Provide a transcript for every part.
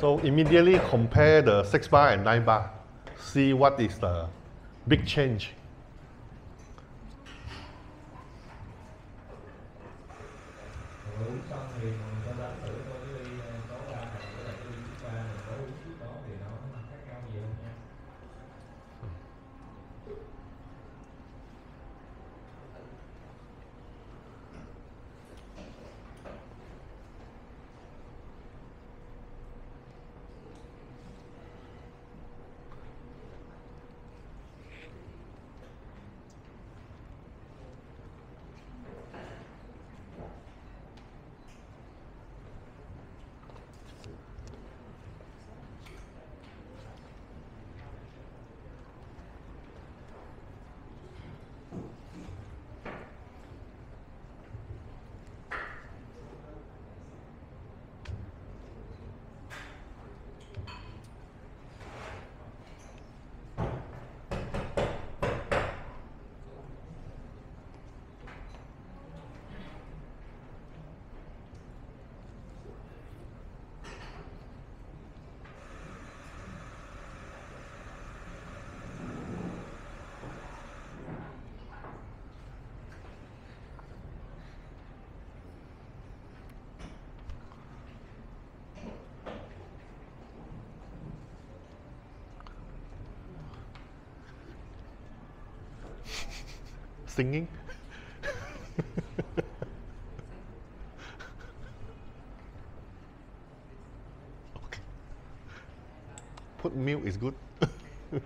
So immediately compare the 6 bar and 9 bar. See what is the big change. Singing. okay. Put milk is good.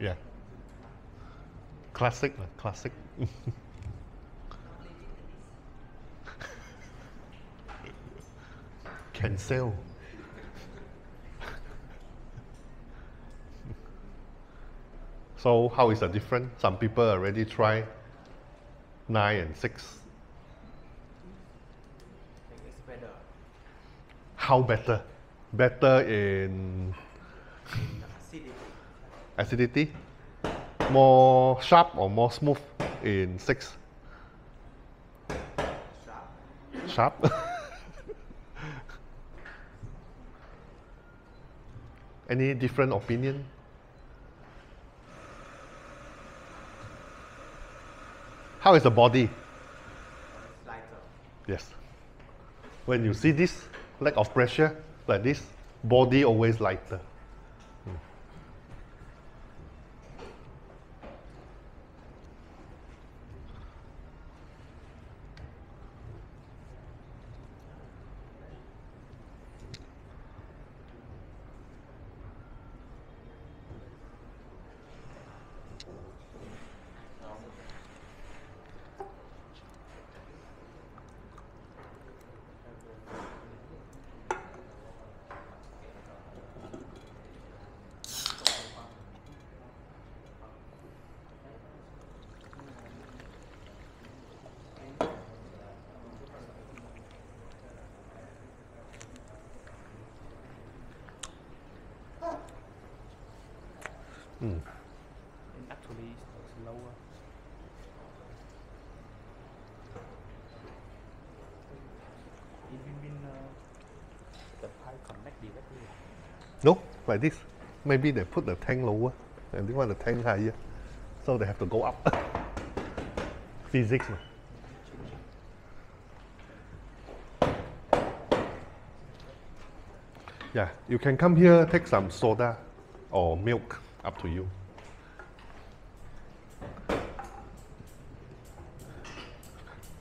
yeah. Classic, classic. Can So how is the different? Some people already try nine and six. I think it's better How better? Better in in acidity. acidity? More sharp or more smooth in six? Sharp. Sharp? Any different opinion? How is the body? Lighter. Yes. When you see this lack of pressure like this, body always lighter. Mm. And actually it's directly. No, like this. Maybe they put the tank lower and they want the tank higher. So they have to go up. Physics. mah. Yeah, you can come here, take some soda or milk, up to you.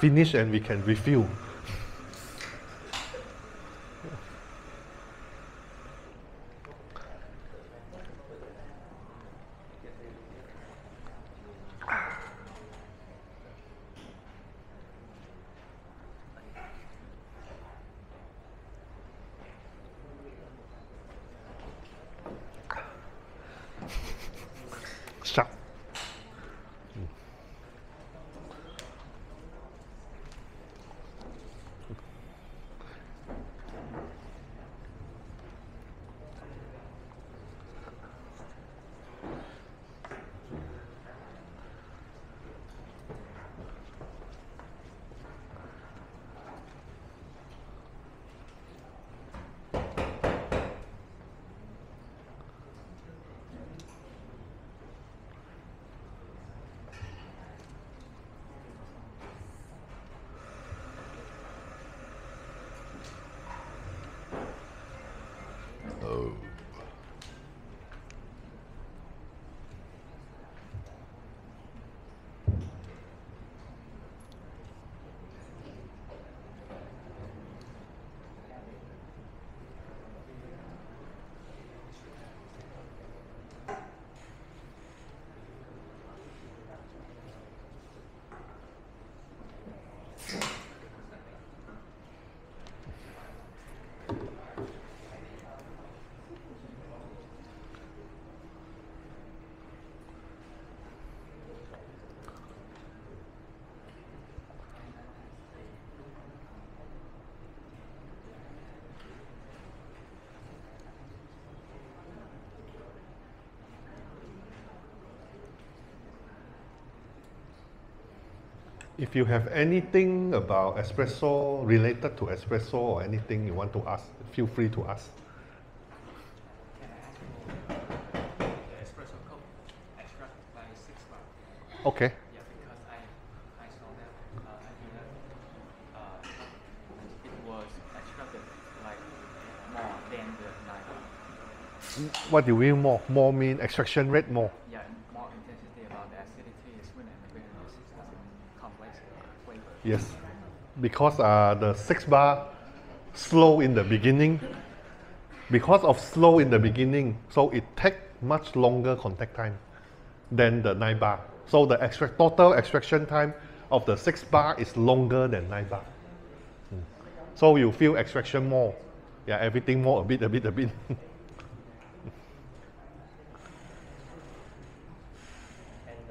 Finish and we can refill. If you have anything about espresso related to espresso or anything you want to ask, feel free to ask. Can I ask for the espresso cup extract by six bar? Okay. Yeah, because I I saw that uh, I hear that uh, it was extracted like more than the. What do you mean more? More mean extraction rate more intensity about the acidity, sweet and bitterness, complex flavor. Yes, because uh, the six bar slow in the beginning. Because of slow in the beginning, so it take much longer contact time than the nine bar. So the extract total extraction time of the six bar is longer than nine bar. Mm. So you feel extraction more. Yeah, everything more a bit, a bit, a bit. and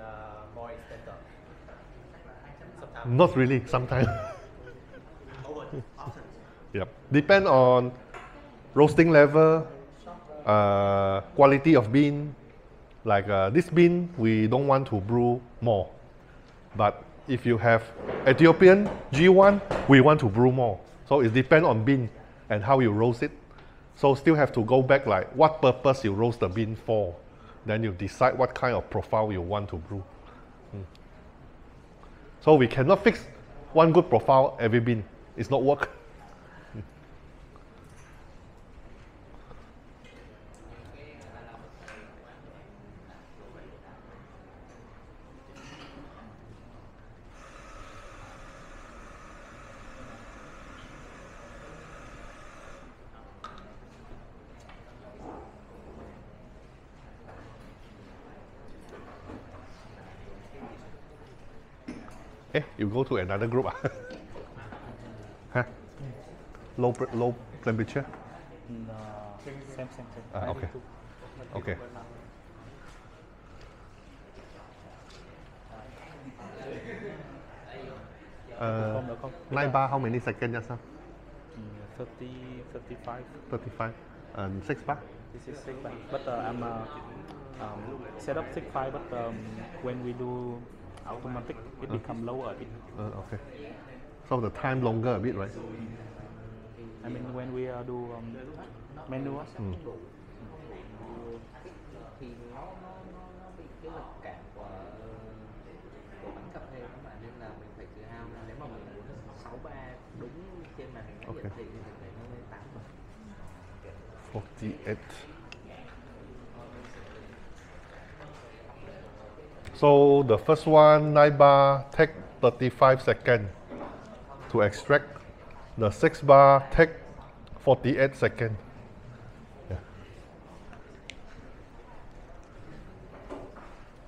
uh, more is better. Sometimes Not really. Sometimes. Yep. Depend on roasting level, uh, quality of bean. Like uh, this bean, we don't want to brew more. But if you have Ethiopian G1, we want to brew more. So it depends on bean and how you roast it. So still have to go back like what purpose you roast the bean for. Then you decide what kind of profile you want to brew. Mm. So we cannot fix one good profile every bean. It's not work. Eh, you go to another group ah? huh? Low, low temperature? Uh, same, same, same. Ah, okay. Okay. Uh, Không được không? 9 bar, how many seconds just now? Mm, 30, 35. 35. And 6 bar? This is six five. But uh, I'm uh, um, set up six five. But um, when we do automatic, it become lower a bit. Uh, okay. So the time longer a bit, right? I mean when we uh, do um, manual. Mm. thì nó nó nó nó bị cái lực cản của của bánh cà phê các bạn nên là mình phải trừ hao ra nếu mà mình muốn 63 đúng trên màn hình nó Ok. hiển thị thì mình phải nâng lên 8 rồi 48. So the first one, 9 bar, take 35 seconds to extract. The 6 bar, take 48 seconds. Yeah.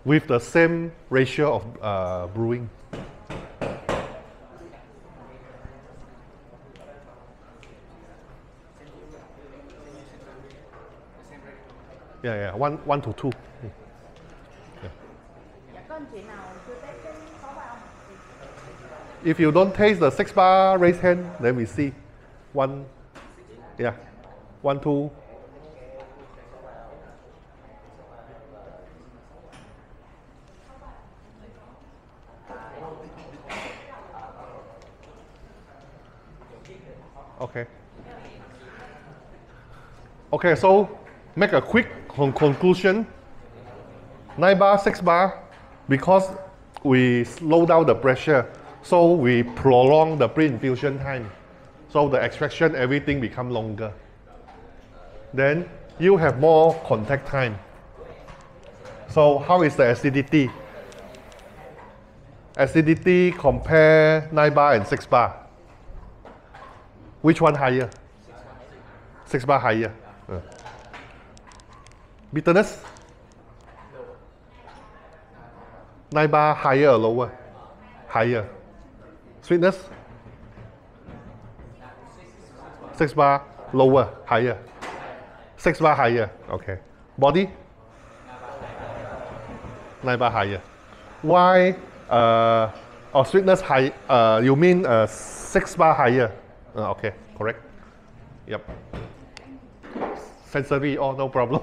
With the same ratio of uh, brewing. Yeah, yeah, one, one to two. If you don't taste the six bar, raise hand. Then we see. One, yeah, one, two. Okay. Okay, so make a quick con- conclusion. 9 bar, 6 bar, because we slow down the pressure, so we prolong the pre-infusion time. So the extraction, everything become longer. Then you have more contact time. So how is the acidity? Acidity compare 9 bar and 6 bar. Which one higher? 6 bar higher. Uh. Bitterness? 9 bar higher or lower? Higher. Sweetness? 6 bar lower, higher. 6 bar higher. Okay. Body? 9 bar higher. Why? Uh, oh, sweetness high. Uh, you mean uh, 6 bar higher? Uh, okay, correct. Yep. Sensory, oh, no problem.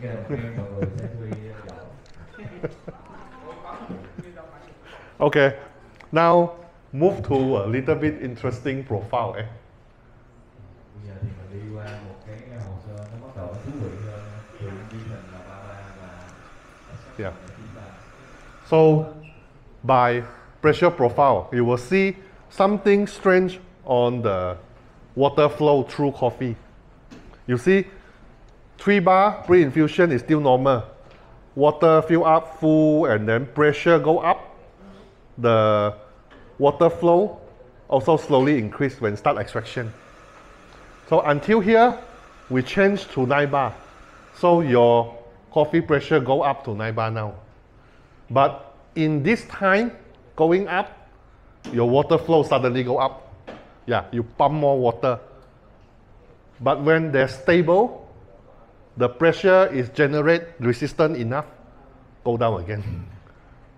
Okay, now move to a little bit interesting profile. Eh? Yeah. So, by pressure profile, you will see something strange on the water flow through coffee. You see, three bar pre-infusion is still normal. Water fill up full and then pressure go up. The water flow also slowly increase when start extraction. So until here, we change to 9 bar. So your coffee pressure go up to 9 bar now. But in this time going up, your water flow suddenly go up. Yeah, you pump more water. But when they're stable, the pressure is generate resistant enough, go down again. Mm.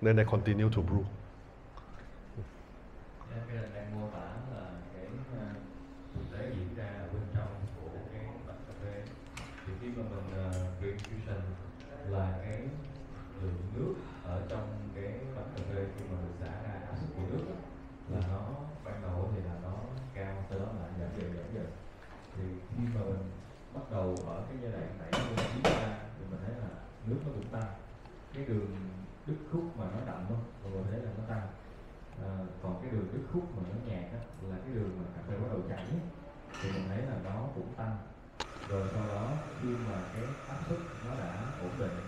then they continue to brew. Nước nó cũng tăng cái đường đứt khúc mà nó đậm thì mình thấy là nó tăng À, còn cái đường đứt khúc mà nó nhạt á, là cái đường mà cà phê bắt đầu chảy thì mình thấy là nó cũng tăng. Rồi sau đó khi mà cái áp suất nó đã ổn định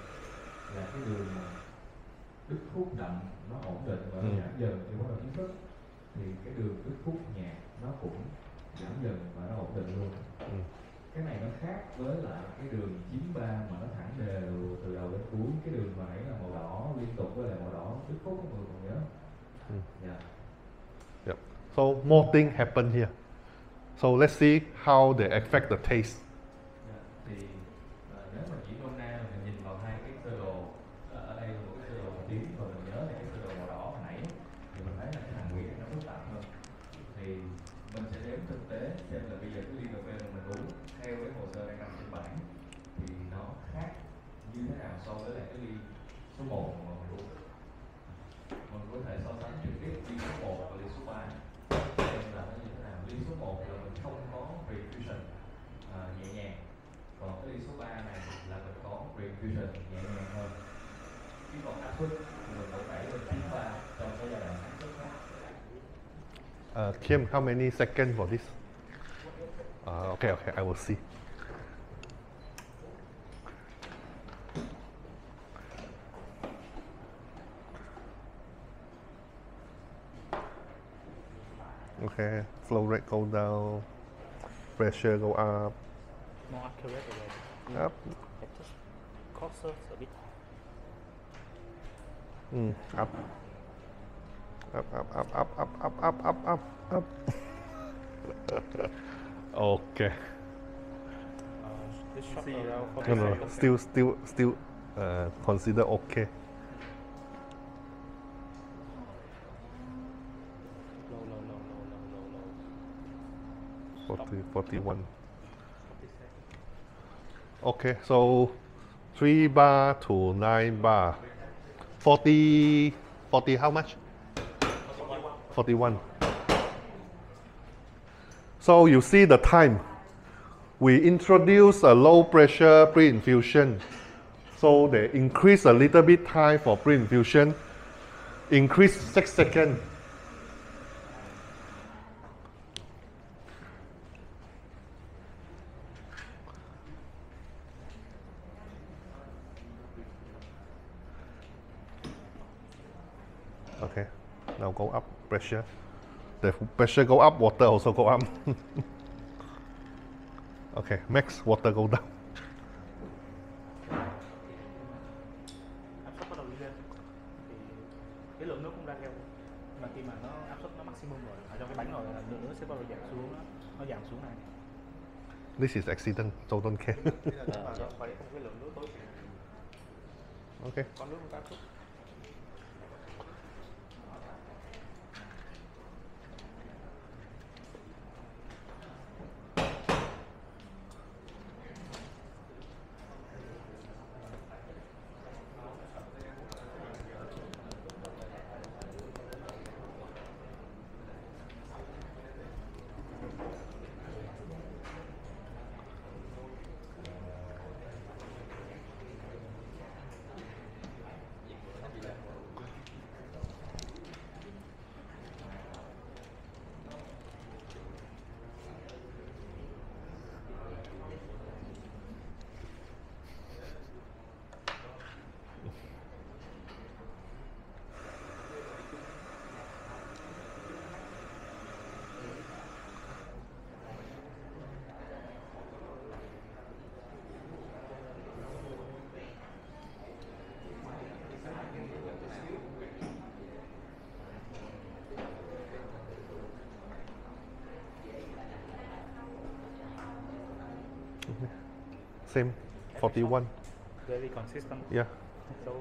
là cái đường mà đứt khúc đậm nó ổn định và nó Ừ. giảm dần thì bắt đầu chiết xuất thì cái đường đứt khúc nhạt nó cũng giảm dần và nó ổn định luôn. Ừ. cái này nó khác với lại cái đường 93 mà nó thẳng đều từ đầu đến cuối cái đường mà nãy là màu đỏ liên tục với lại màu đỏ đứt khúc mọi người còn nhớ Ừ. dạ Yep. So more thing happen here. So let's see how they affect the taste. Hơn chứ còn áp suất thì mình vẫn đẩy lên 93 trong cái giai đoạn áp suất khác Uh, Kim, how many seconds for this? Uh, okay, okay, I will see. Okay, flow rate go down, pressure go up, More accurate already. up, It just costs us a bit. Mm, up, up, up, up, up, up, up, up, up, up, up. okay. Uh, this shop around No, no, still, still, still uh, consider okay. Low, low, low, low, low, low, low. 40, 41. Okay, so 3 bar to 9 bar. 40, 40 how much? 41. So you see the time. We introduce a low pressure pre-infusion. So they increase a little bit time for pre-infusion. Increase 6 seconds. Go up pressure. The pressure go up, water also go up. okay, max water go down. áp suất bắt đầu đi lên. Thì con nước nó áp Same, 41. very consistent Yeah. so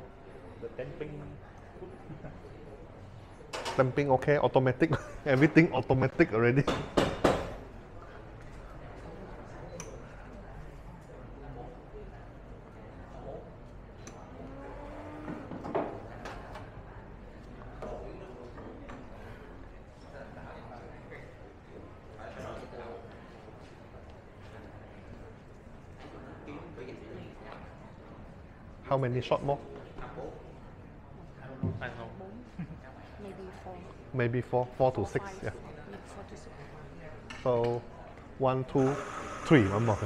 the damping Stamping okay, automatic. Everything automatic already. How many shot more? I know maybe four Maybe four, four to six. five, Yeah. four to six So one, two, three. One more.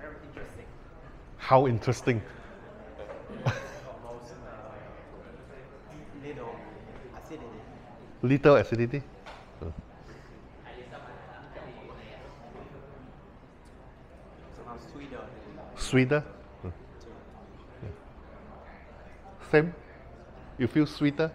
Very interesting. How interesting. Uh, little acidity. Sweeter. Sweeter. Hmm. Same. You feel sweeter.